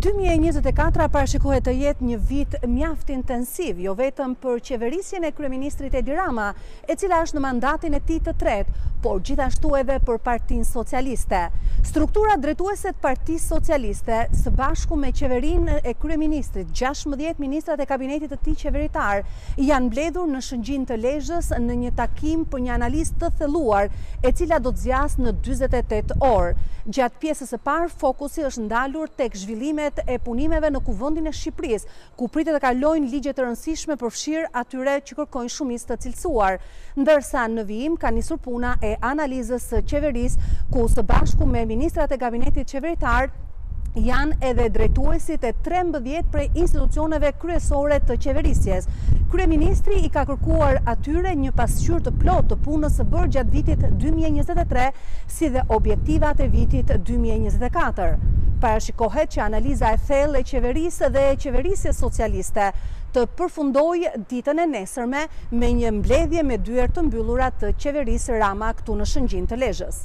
Dy mijë e njëzet e katra parashikohet të jetë një vit mjaft intensiv, jo vetëm për qeverisjen e kryeministrit Edi Rama, e cila është në mandatin e tij të tretë, por gjithashtu edhe për Partinë Socialiste. Strukturat drejtuese të Partisë Socialiste, së bashku me qeverinë e kryeministrit, 16 ministrat e kabinetit të tij qeveritar, janë mbledhur në Shëngjin të Lezhës në një takim për një analizë të thelluar, e cila do të zgjasë në dyzet e tetë orë. Gjatë pjesës së parë, fokusi është ndalur tek zhvillimet e punimeve në Kuvendin e Shqipërisë, ku pritet të kalojnë ligje të rëndësishme përfshirë atyre që kërkojnë shumicë të cilësuar. Ndërsa në vijim ka nisur puna e analizës së Qeverisë, ku së bashku me ministrat e Kabinetit Qeveritar, janë edhe drejtuesit e 13 prej institucioneve kryesore të qeverisjes. Kryeministri u ka kërkuar atyre një pasqyrë të plotë të punës së bërë gjatë vitit 2023, si dhe objektivat e vitit 2024. Parashikohet që analiza e thellë e qeverisë dhe e qeverisjes socialiste të përfundojë ditën e nesërme me një mbledhje me dyer të mbyllura të qeverisë Rama këtu në Shëngjin të Lezhës.